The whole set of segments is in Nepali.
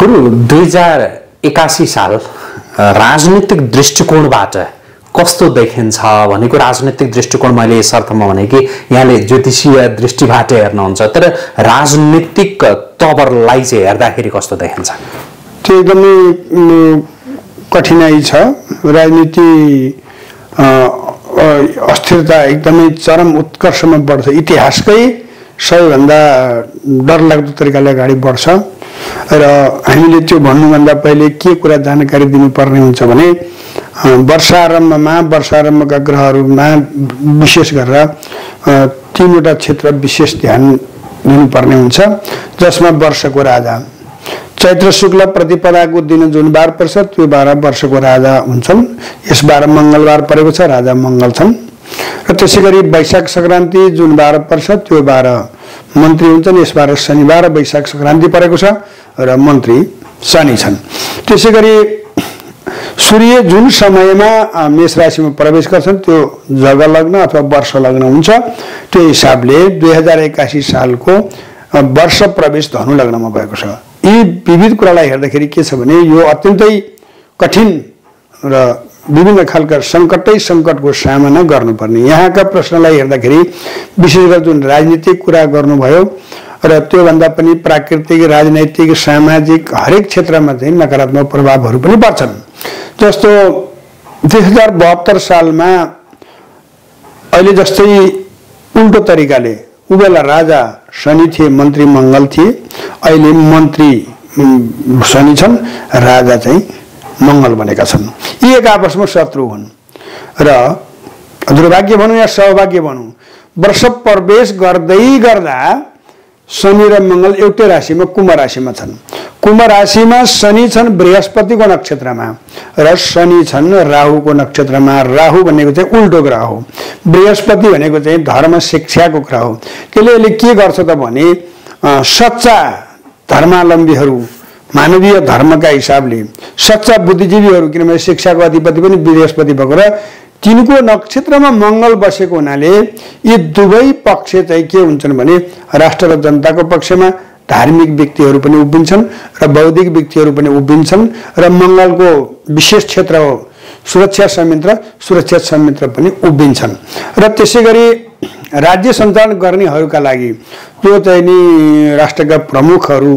गुरु दुई हजार एकासी साल राजनीतिक दृष्टिकोणबाट कस्तो देखिन्छ भनेको राजनीतिक दृष्टिकोण मैले यस अर्थमा भने कि यहाँले ज्योतिषीय दृष्टिबाट हेर्नुहुन्छ तर राजनीतिक तवरलाई चाहिँ हेर्दाखेरि कस्तो देखिन्छ? त्यो एकदमै कठिनाइ छ। राजनीति अस्थिरता एकदमै चरम उत्कर्षमा बढ्छ। इतिहासकै सबैभन्दा डरलाग्दो तरिकाले अगाडि बढ्छ। र हामीले त्यो भन्नुभन्दा पहिले के कुरा जानकारी दिनुपर्ने हुन्छ भने वर्षारम्भमा वर्षारम्भका ग्रहहरूमा विशेष गरेर तिनवटा क्षेत्र विशेष ध्यान दिनुपर्ने हुन्छ जसमा वर्षको राजा। चैत्र शुक्ल प्रतिपदाको दिन जुन बार पर्छ त्यो बार वर्षको राजा हुन्छन्। यस बार मङ्गलबार परेको छ राजा मङ्गल छन्। र त्यसै गरी वैशाख सङ्क्रान्ति जुन बार पर्छ त्यो बार मन्त्री हुन्छन्। यसबार शनिबार वैशाख सङ्क्रान्ति परेको छ र मन्त्री शनि छन्। त्यसै गरी सूर्य जुन समयमा मेष राशिमा प्रवेश गर्छन् त्यो जग लग्न अथवा वर्ष लग्न हुन्छ। त्यो हिसाबले दुई हजार एकासी सालको वर्ष प्रवेश धनु लग्नमा भएको छ। यी विविध कुरालाई हेर्दाखेरि के छ भने यो अत्यन्तै कठिन र विभिन्न खालका सङ्कटै सङ्कटको सामना गर्नुपर्ने। यहाँका प्रश्नलाई हेर्दाखेरि विशेष गरेर जुन राजनीतिक कुरा गर्नुभयो र त्योभन्दा पनि प्राकृतिक राजनैतिक सामाजिक हरेक क्षेत्रमा चाहिँ नकारात्मक प्रभावहरू पनि पर्छन्। जस्तो दुई हजार बहत्तर सालमा अहिले जस्तै उल्टो तरिकाले उबेला राजा शनि थिए मन्त्री मङ्गल थिए। अहिले मन्त्री शनि छन् राजा चाहिँ मङ्गल बनेका छन्। यी एक आपसमा शत्रु हुन्। र दुर्भाग्य भनौँ या सौभाग्य भनौँ वर्ष प्रवेश गर्दै गर्दा शनि र मङ्गल एउटै राशिमा कुम्भ राशिमा छन्। कुम्भ राशिमा शनि छन् बृहस्पतिको नक्षत्रमा र शनि छन् राहुको नक्षत्रमा। राहु भनेको चाहिँ उल्टो ग्रह हो। बृहस्पति भनेको चाहिँ धर्म शिक्षाको ग्रह हो। त्यसले यसले के गर्छ त भने सच्चा धर्मावलम्बीहरू मानवीय धर्मका हिसाबले सच्चा बुद्धिजीवीहरू किनभने शिक्षाको अधिपति पनि बृहस्पति भएको र तिनको नक्षत्रमा मङ्गल बसेको हुनाले यी दुवै पक्ष चाहिँ के हुन्छन् भने राष्ट्र र जनताको पक्षमा धार्मिक व्यक्तिहरू पनि उभिन्छन् र बौद्धिक व्यक्तिहरू पनि उभिन्छन् र मङ्गलको विशेष क्षेत्र हो सुरक्षा संयन्त्र सुरक्षा संयन्त्र पनि उभिन्छन्। र त्यसै गरी राज्य सञ्चालन गर्नेहरूका लागि त्यो चाहिँ नि राष्ट्रका प्रमुखहरू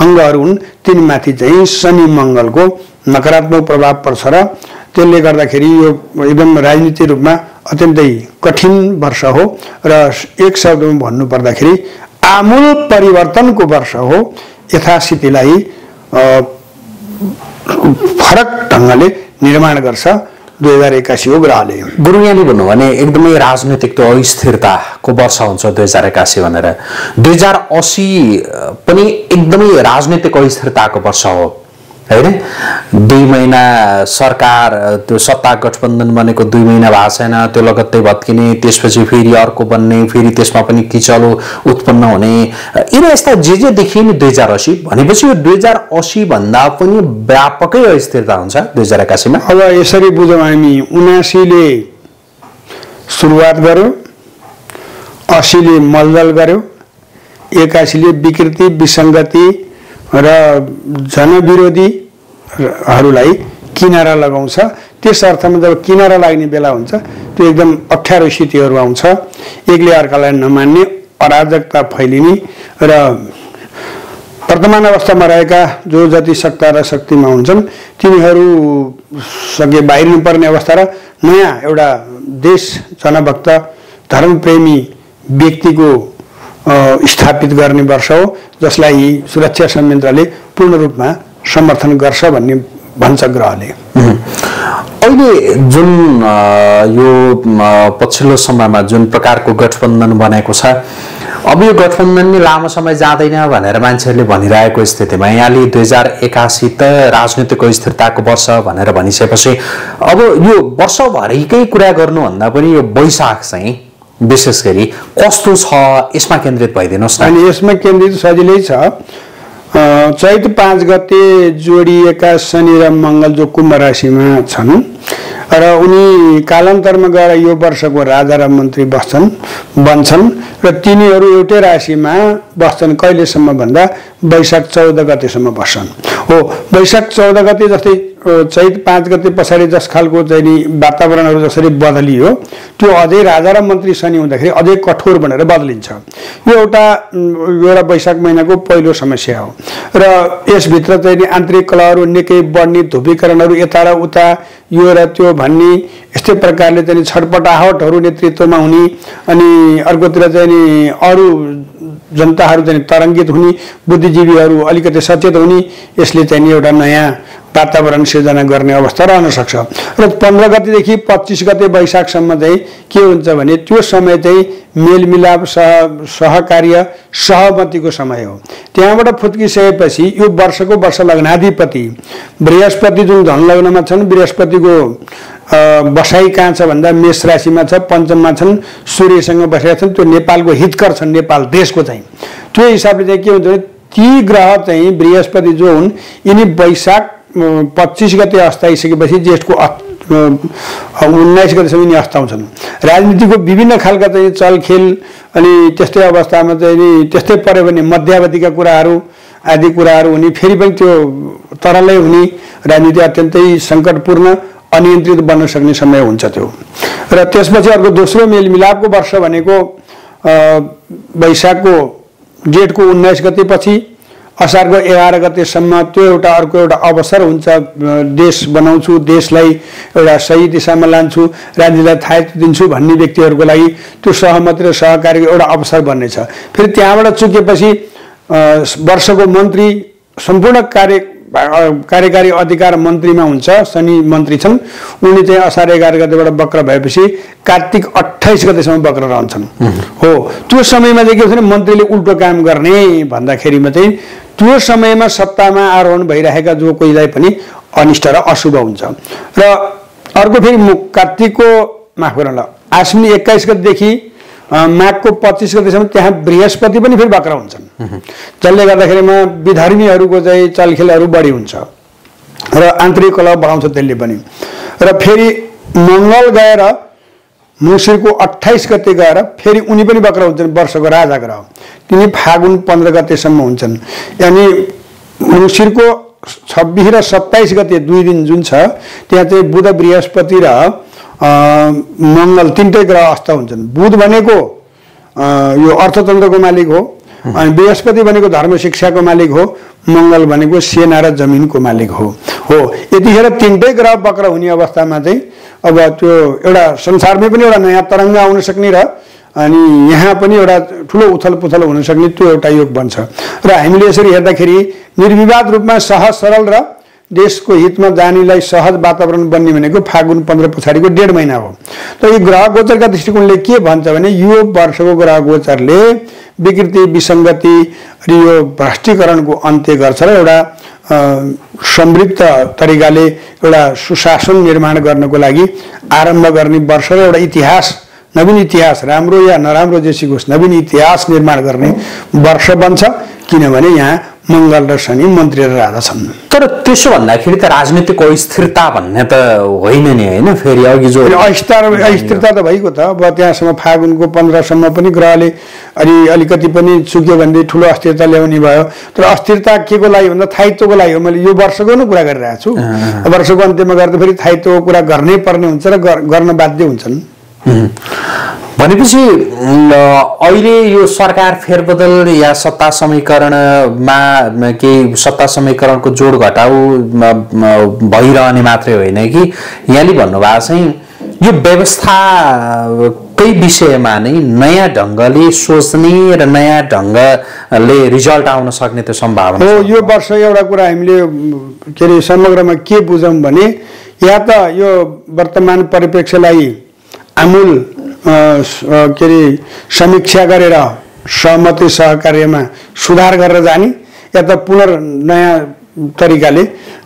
अङ्गहरू हुन्। तिनमाथि चाहिँ शनि मङ्गलको नकारात्मक प्रभाव पर्छ र त्यसले गर्दाखेरि यो एकदम राजनीतिक रूपमा अत्यन्तै कठिन वर्ष हो र एक शब्दमा भन्नुपर्दाखेरि आमूल परिवर्तनको वर्ष हो। यथास्थितिलाई फरक ढङ्गले निर्माण गर्छ। दुई हजार एकासी हो ग्रहले गुरु यहाँले भन्नु भने एकदमै राजनीतिक त्यो अस्थिरताको वर्ष हुन्छ दुई हजार एकासी भनेर। दुई हजार असी पनि एकदमै राजनीतिक अस्थिरताको वर्ष हो। होइन दुई महिना सरकार त्यो सत्ता गठबन्धन बनेको दुई महिना भएको छैन त्यो लगत्तै भत्किने त्यसपछि फेरि अर्को बन्ने फेरि त्यसमा पनि किचलो उत्पन्न हुने। यिनी यस्ता जे जे देखिए नि दुई हजार असी भनेपछि यो दुई हजार असी भन्दा पनि व्यापकै अस्थिरता हुन्छ दुई हजार एकासीमा। अब यसरी बुझौँ हामी उनासीले सुरुवात गर्यो असीले मलदल गर्यो एकासीले विकृति विसङ्गति र जनविरोधीहरूलाई किनारा लगाउँछ। त्यस अर्थमा जब किनारा लाग्ने बेला हुन्छ त्यो एकदम अप्ठ्यारो स्थितिहरू आउँछ। एकले अर्कालाई नमान्ने अराजकता फैलिने र वर्तमान अवस्थामा रहेका जो जति सत्ता र शक्तिमा हुन्छन् तिनीहरू सके बाहिरिनुपर्ने अवस्था र नयाँ एउटा देश जनभक्त धर्मप्रेमी व्यक्तिको स्थापित गर्ने वर्ष हो जसलाई सुरक्षा संयन्त्रले पूर्ण रूपमा समर्थन गर्छ भन्ने भन्छ ग्रहले। अहिले जुन यो पछिल्लो समयमा जुन प्रकारको गठबन्धन बनेको छ अब यो गठबन्धन नै लामो समय जाँदैन भनेर मान्छेहरूले भनिरहेको स्थितिमा यहाँले दुई हजार एकासी त राजनीतिक स्थिरताको वर्ष भनेर भनिसकेपछि अब यो वर्षभरिकै कुरा गर्नुभन्दा पनि यो वैशाख चाहिँ विशेष गरी कस्तो छ यसमा केन्द्रित भइदिनुहोस् अनि यसमा केन्द्रित सजिलै छ। चैत पाँच गते जोडिएका शनि र मङ्गल जो कुम्भ राशिमा छन् र उनी कालान्तरमा गएर यो वर्षको राजा र मन्त्री बस्छन् बन्छन् र तिनीहरू एउटै राशिमा बस्छन्। कहिलेसम्म भन्दा वैशाख चौध गतेसम्म बस्छन्। हो वैशाख चौध गते जस्तै चैत पाँच गते पछाडि जस खालको चाहिँ नि वातावरणहरू जसरी बदलियो त्यो अझै राजा र मन्त्री शनि हुँदाखेरि अझै कठोर भनेर बदलिन्छ। यो एउटा एउटा वैशाख महिनाको पहिलो समस्या हो। र यसभित्र चाहिँ नि आन्तरिक कलाहरू निकै बढ्ने धुपीकरणहरू यता र उता यो र त्यो भन्ने यस्तै प्रकारले चाहिँ छटपटाहटहरू नेतृत्वमा हुने अनि अर्कोतिर चाहिँ नि अरू जनताहरू चाहिँ तरङ्गित हुने बुद्धिजीवीहरू अलिकति सचेत हुने यसले चाहिँ एउटा नयाँ वातावरण सिर्जना गर्ने अवस्था रहन सक्छ। र पन्ध्र गतिदेखि पच्चिस गते वैशाखसम्म चाहिँ के हुन्छ भने त्यो समय चाहिँ मेलमिलाप सह सहकार्य सहमतिको समय हो। त्यहाँबाट फुत्किसकेपछि यो वर्षको वर्ष लग्नाधिपति बृहस्पति जुन धन लग्नमा छन् बृहस्पतिको बसाइ कहाँ छ भन्दा मेष राशिमा छ पञ्चममा छन् सूर्यसँग बसेका छन् त्यो नेपालको हितकर छन् नेपाल देशको चाहिँ। त्यो हिसाबले चाहिँ के हुन्छ भने ती ग्रह चाहिँ बृहस्पति जो हुन् यिनी वैशाख पच्चिस गते अस्ताइसकेपछि ज्येष्ठको उन्नाइस गतेसम्म यिनी अस्ताउँछन् राजनीतिको विभिन्न खालका चाहिँ चलखेल अनि त्यस्तै अवस्थामा चाहिँ नि त्यस्तै पऱ्यो भने मध्यावधिका कुराहरू आदि कुराहरू हुने फेरि पनि त्यो तरलै हुने राजनीति अत्यन्तै सङ्कटपूर्ण अनियन्त्रित बन्न सक्ने समय हुन्छ त्यो। र त्यसपछि अर्को दोस्रो मेलमिलापको वर्ष भनेको वैशाखको जेठको उन्नाइस गतेपछि असारको एघार गतेसम्म त्यो एउटा अर्को एउटा अवसर हुन्छ देश बनाउँछु देशलाई एउटा सही दिशामा लान्छु राज्यलाई थाहा दिन्छु भन्ने व्यक्तिहरूको लागि त्यो सहमति र सहकार्यको एउटा अवसर बन्नेछ। फेरि त्यहाँबाट चुकेपछि वर्षको मन्त्री सम्पूर्ण कार्य कार्यकारी अधिकार मन्त्रीमा हुन्छ शनि मन्त्री छन्। उनी चाहिँ असार एघार गतेबाट वक्र भएपछि कार्तिक अठाइस गतेसम्म वक्र रहन्छन्। हो। त्यो समयमा चाहिँ के हुन्छ भने मन्त्रीले उल्टो काम गर्ने भन्दाखेरिमा चाहिँ त्यो समयमा सत्तामा आरोहण भइरहेका जो कोहीलाई पनि अनिष्ट र अशुभ हुन्छ। र अर्को फेरि कार्तिकको माफ गर ल आश्विनी एक्काइस गतिदेखि माघको पच्चिस गतिसम्म त्यहाँ बृहस्पति पनि फेरि बाक्रा हुन्छन्। जसले गर्दाखेरिमा विधर्मीहरूको चाहिँ चलखेलहरू बढी हुन्छ। र आन्तरिक कला बढाउँछ त्यसले पनि। र फेरि मङ्गल गएर मुसिरको अठाइस गते गएर फेरि उनी पनि बक्रा हुन्छन् वर्षको राजा ग्रह तिनी फागुन पन्ध्र गतेसम्म हुन्छन्। यानि मुसिरको छब्बिस र सत्ताइस गते दुई दिन जुन छ त्यहाँ चाहिँ बुध बृहस्पति र मङ्गल तिनटै ग्रह अस्त हुन्छन्। बुध भनेको यो अर्थतन्त्रको मालिक हो अनि बृहस्पति भनेको धर्म शिक्षाको मालिक हो मङ्गल भनेको सेना र जमिनको मालिक हो। हो यतिखेर तिनटै ग्रह बक्र हुने अवस्थामा चाहिँ अब त्यो एउटा संसारमै पनि एउटा नयाँ तरङ्ग आउन सक्ने र अनि यहाँ पनि एउटा ठुलो उथल पुथल हुन सक्ने त्यो एउटा योग बन्छ। र हामीले यसरी हेर्दाखेरि निर्विवाद रूपमा सहज सरल र देशको हितमा जानेलाई सहज वातावरण बन्ने भनेको फागुन पन्ध्र पछाडिको डेढ महिना हो। त यो ग्रह गोचरका दृष्टिकोणले के भन्छ भने यो वर्षको ग्रह गोचरले विकृति विसङ्गति र यो भ्रष्टीकरणको अन्त्य गर्छ र एउटा समृद्ध तरिकाले एउटा सुशासन निर्माण गर्नको लागि आरम्भ गर्ने वर्ष र एउटा इतिहास नवीन इतिहास राम्रो या नराम्रो जेसीको नवीन इतिहास निर्माण गर्ने वर्ष बन्छ। किनभने यहाँ मङ्गल र शनि मन्त्री र राजा छन्। तर त्यसो भन्दाखेरि त राजनीतिक अस्थिरता भन्ने त होइन नि होइन? फेरि अघि जो अस्थिर अस्थिरता त भइगयो त अब त्यहाँसम्म फागुनको पन्ध्रसम्म पनि ग्रहले अलि अलिकति पनि चुक्यो भने ठुलो अस्थिरता ल्याउने भयो। तर अस्थिरता के को लागि भन्दा थायित्वको लागि हो। मैले यो वर्षको नै कुरा गरिरहेको छु। वर्षको अन्त्यमा गर्दा फेरि थायित्वको कुरा गर्नै पर्ने हुन्छ र गर्न बाध्य हुन्छन्। भनेपछि अहिले यो सरकार फेरबदल या सत्ता समीकरणमा केही सत्ता समीकरणको जोड घटाउ भइरहने मात्रै होइन कि? यहाँले भन्नुभएको चाहिँ यो व्यवस्थाकै विषयमा नै नयाँ ढङ्गले सोच्ने र नयाँ ढङ्गले रिजल्ट आउन सक्ने त्यो सम्भावना हो यो वर्ष एउटा कुरा हामीले के अरे समग्रमा के बुझौँ भने या त यो वर्तमान परिप्रेक्ष्यलाई आमूल के अरे समीक्षा गरेर सहमति सहकार्यमा सुधार गरेर जाने या त पुनर् नयाँ तरिकाले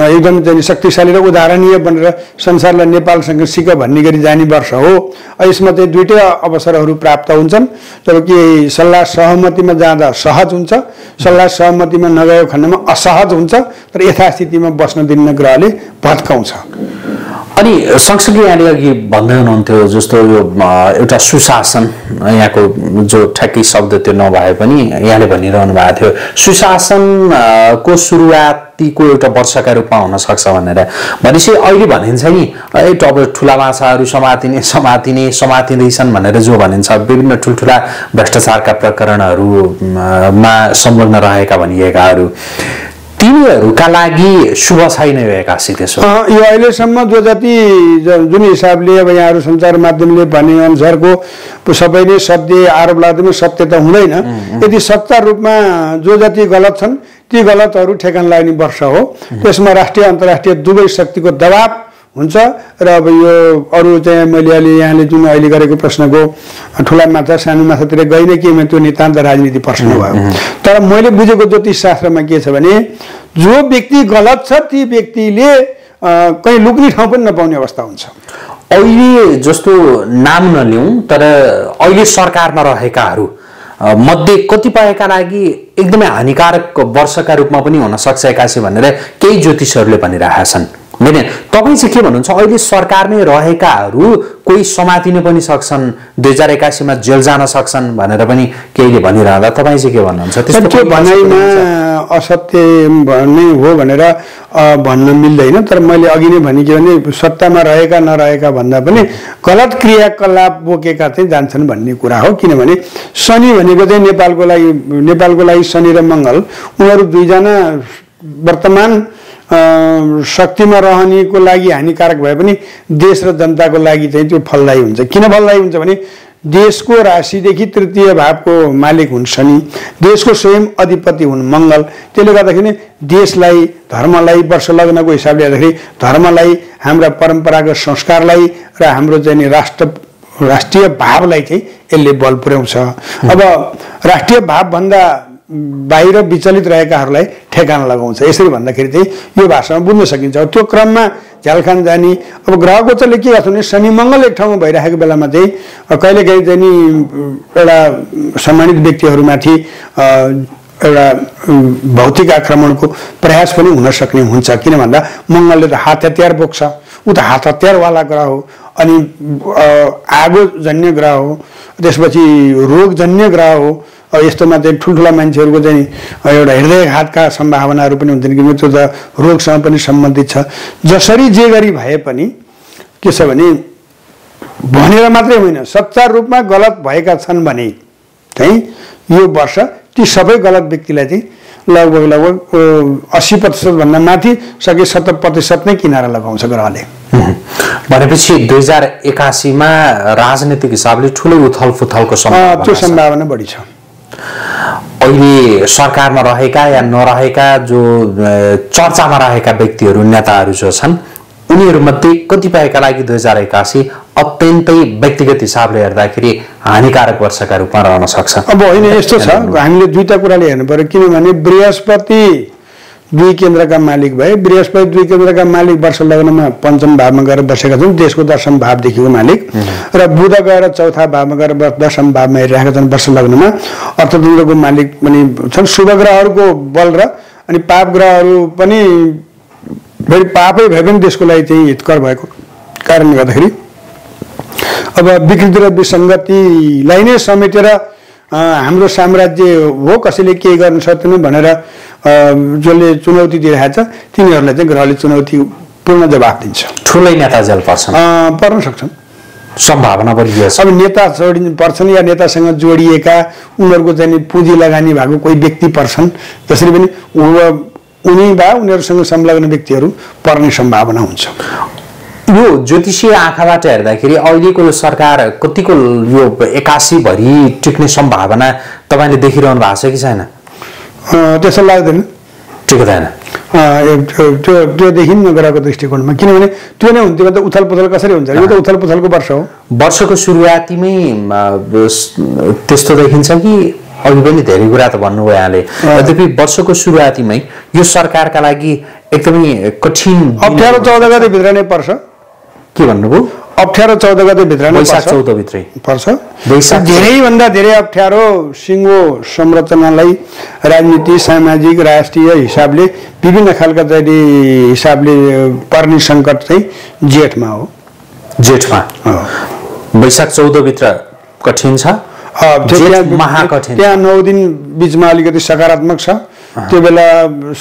एकदम चाहिँ शक्तिशाली र उदाहरणीय बनेर संसारलाई नेपालसँग सिक भन्ने गरी जाने वर्ष हो। यसमा चाहिँ दुइटै अवसरहरू प्राप्त हुन्छन्। जबकि सल्लाह सहमतिमा जाँदा सहज हुन्छ सल्लाह सहमतिमा नगएको खण्डमा असहज हुन्छ तर यथास्थितिमा बस्न दिन्न ग्रहले भत्काउँछ। अनि सँगसँगै यहाँले अघि भन्दै हुनुहुन्थ्यो जस्तो यो एउटा सुशासन यहाँको जो ठ्याक्कै शब्द त्यो नभए पनि यहाँले भनिरहनु भएको थियो। सुशासन अ, को सुरुवातीको एउटा वर्षका रूपमा हुन सक्छ भनेर। भनेपछि अहिले भनिन्छ नि है टप ठुला माछाहरू समातिने समातिने समातिँदैछन् भनेर जो भनिन्छ विभिन्न ठुल्ठुला भ्रष्टाचारका प्रकरणहरू म, मा संलग्न रहेका भनिएकाहरू। तिनीहरूका लागि शुभ छैन यो एक्कासी त्यसो यो अहिलेसम्म जो जति जुन हिसाबले अब यहाँहरू सञ्चार माध्यमले भने अनुसारको सबै नै सत्य आरोप लाग्दैन सत्य त हुँदैन। यदि सत्ता रूपमा जो जति गलत छन् ती गलतहरू ठेगान लाग्ने वर्ष हो। त्यसमा राष्ट्रिय अन्तर्राष्ट्रिय दुवै शक्तिको दबाब हुन्छ? र अब यो अरू चाहिँ मैले अहिले यहाँले जुन अहिले गरेको प्रश्नको ठुला माछा सानो माछातिर गइन कि त्यो नितान्त राजनीति प्रश्न भयो। तर मैले बुझेको ज्योतिष शास्त्रमा के छ भने जो व्यक्ति गलत छ ती व्यक्तिले कहीँ लुक्ने ठाउँ पनि नपाउने अवस्था हुन्छ। अहिले जस्तो नाम नलिउँ तर अहिले सरकारमा रहेकाहरू मध्ये कतिपयका लागि एकदमै हानिकारक वर्षका रूपमा पनि हुन सक्छ एक्कासी भनेर केही ज्योतिषहरूले भनिरहेका छन् होइन तपाईँ चाहिँ के भन्नुहुन्छ? अहिले सरकारमै रहेकाहरू कोही समातिन पनि सक्छन् दुई हजार एक्कासीमा जेल जान सक्छन् भनेर पनि केहीले भनिरहँदा तपाईँ चाहिँ के भन्नुहुन्छ? त्यो भनाइमा असत्य नै हो भनेर भन्न मिल्दैन तर मैले अघि नै भने के भने सत्तामा रहेका नरहेका भन्दा पनि गलत क्रियाकलाप बोकेका चाहिँ जान्छन् भन्ने कुरा हो। किनभने शनि भनेको चाहिँ नेपालको लागि नेपालको लागि शनि र मङ्गल उनीहरू दुईजना वर्तमान शक्तिमा रहनेको लागि हानिकारक भए पनि देश र जनताको लागि चाहिँ त्यो फलदायी हुन्छ। किन फलदायी हुन्छ भने देशको राशिदेखि तृतीय भावको मालिक हुन् शनि देशको स्वयं अधिपति हुन् मङ्गल। त्यसले गर्दाखेरि देशलाई धर्मलाई वर्ष लग्नको हिसाबले हेर्दाखेरि धर्मलाई हाम्रा परम्परागत संस्कारलाई र हाम्रो चाहिँ नि राष्ट्र राष्ट्रिय भावलाई चाहिँ यसले बल पुर्याउँछ। अब राष्ट्रिय भावभन्दा बाहिर विचलित रहेकाहरूलाई ठेगान लगाउँछ। यसरी भन्दाखेरि चाहिँ यो भाषामा बुझ्न सकिन्छ। त्यो क्रममा झ्यालखान जाने अब ग्रह गोचरले के गर्छ भने शनि मङ्गल एक ठाउँमा भइरहेको बेलामा चाहिँ कहिलेकाहीँ चाहिँ नि एउटा सम्मानित व्यक्तिहरूमाथि एउटा भौतिक आक्रमणको प्रयास पनि हुन सक्ने हुन्छ। किन भन्दा मङ्गलले त हात हतियार बोक्छ। ऊ त हात हतियारवाला ग्रह हो अनि आगोजन्य ग्रह हो। त्यसपछि रोगजन्य ग्रह हो। अब यस्तोमा चाहिँ ठुल्ठुला मान्छेहरूको चाहिँ एउटा हृदयघातका सम्भावनाहरू पनि हुन्छन् किनकि त्यो त रोगसँग पनि सम्बन्धित छ जसरी जे गरी भए पनि के छ भने भनेर मात्रै होइन सच्चा रूपमा गलत भएका छन् भने चाहिँ यो वर्ष ती सबै गलत व्यक्तिलाई चाहिँ लगभग लगभग अस्सी प्रतिशतभन्दा माथि सके सत्तर प्रतिशत नै किनारा लगाउँछ ग्रहले। भनेपछि दुई हजार एकासीमा राजनीतिक हिसाबले ठुलो उथल पुथलको अँ, सम्भावना त्यो। सम्भावना बढी छ। अहिले सरकारमा रहेका या नरहेका जो चर्चामा रहेका व्यक्तिहरू नेताहरू जो छन् उनीहरूमध्ये कतिपयका लागि दुई हजार एकासी अत्यन्तै व्यक्तिगत हिसाबले हेर्दाखेरि हानिकारक वर्षका रूपमा रहन सक्छ। अब होइन यस्तो छ। हामीले दुईटा कुराले हेर्नु पर्यो। किनभने बृहस्पति दुई केन्द्रका मालिक भए बृहस्पति दुई केन्द्रका मालिक वर्ष लग्नमा पञ्चम भावमा गएर बसेका छन् देशको दशम भावदेखिको मालिक। र बुध गएर चौथा भावमा गएर दशम भावमा हेरिरहेका छन् वर्ष लग्नमा अर्थतन्त्रको मालिक पनि छन्। शुभ ग्रहहरूको बल र अनि पाप ग्रहहरू पनि फेरि पापै भए पनि देशको लागि चाहिँ हितकर भएको कारणले गर्दाखेरि। अब विकृति र विसङ्गतिलाई नै समेटेर हाम्रो साम्राज्य हो कसैले केही गर्न सक्दैन भनेर जसले चुनौती दिइरहेको छ तिनीहरूलाई चाहिँ ग्रहले चुनौती पूर्ण जवाब दिन्छ। ठुलै नेता जेल पर्छन्। पर्न सक्छन्। सम्भावना छ अब नेता जोडिनु पर्छन् या नेतासँग जोडिएका उनीहरूको चाहिँ पुँजी लगानी भएको कोही व्यक्ति पर्छन्। जसरी पनि उनी वा उनीहरूसँग संलग्न व्यक्तिहरू पर्ने सम्भावना हुन्छ। यो ज्योतिषीय आँखाबाट हेर्दाखेरि अहिलेको यो सरकार कतिको यो एकासीभरि टिक्ने सम्भावना तपाईँले देखिरहनु भएको छ कि छैन? अ, त्यसो लाग्दैन टिक्दैन त्यो त्यो- त्यो देखिन्न ग्रहको दृष्टिकोणमा किनभने त्यो नै हुन्थ्यो भने त उथल पुथल कसरी हुन्छ यो त उथल पुथलको वर्ष हो वर्षको सुरुवातीमै त्यस्तो देखिन्छ कि अघि पनि धेरै कुरा त भन्नुभयो यहाँले यद्यपि वर्षको सुरुवातीमै यो सरकारका लागि एकदमै कठिन अप्ठ्यारो चौध गते भित्र नै पर्छ के भन्नुभयो अप्ठ्यारो चौध गते भित्र वैशाख। चौधभित्रै पर्छ। वैशाख- धेरैभन्दा धेरै अप्ठ्यारो सिङ्गो संरचनालाई राजनीति सामाजिक राष्ट्रिय हिसाबले विभिन्न खालका चाहिँ हिसाबले पर्ने सङ्कट चाहिँ जेठमा हो। जेठमा। वैशाख चौधभित्र कठिन छ? त्यहाँ नौ दिन बिचमा अलिकति सकारात्मक छ। त्यो बेला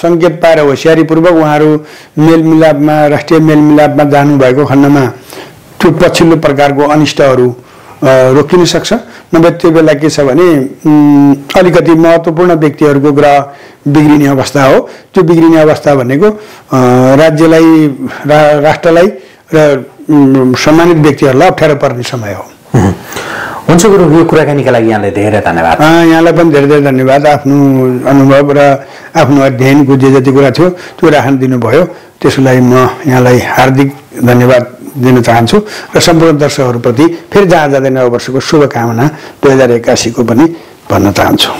सङ्केत पाएर होसियारीपूर्वक उहाँहरू मेलमिलापमा राष्ट्रिय मेलमिलापमा जानुभएको खण्डमा त्यो पछिल्लो प्रकारको अनिष्टहरू रोकिन सक्छ। नभए त्यो बेला के छ भने अलिकति महत्त्वपूर्ण व्यक्तिहरूको ग्रह बिग्रिने अवस्था हो। त्यो बिग्रिने अवस्था भनेको राज्यलाई रा राष्ट्रलाई र सम्मानित व्यक्तिहरूलाई अप्ठ्यारो पर्ने समय हो। हुन्छ गुरु यो कुराकानीका लागि यहाँलाई धेरै धन्यवाद। यहाँलाई पनि धेरै धेरै धन्यवाद। आफ्नो अनुभव र आफ्नो अध्ययनको जे जति कुरा थियो त्यो राख्न दिनुभयो। त्यसलाई म यहाँलाई हार्दिक धन्यवाद दिन चाहन्छु र सम्पूर्ण दर्शकहरूप्रति फेरि जहाँ जाँदैन नव वर्षको शुभकामना दुई हजार एक्कासीको पनि भन्न चाहन्छु।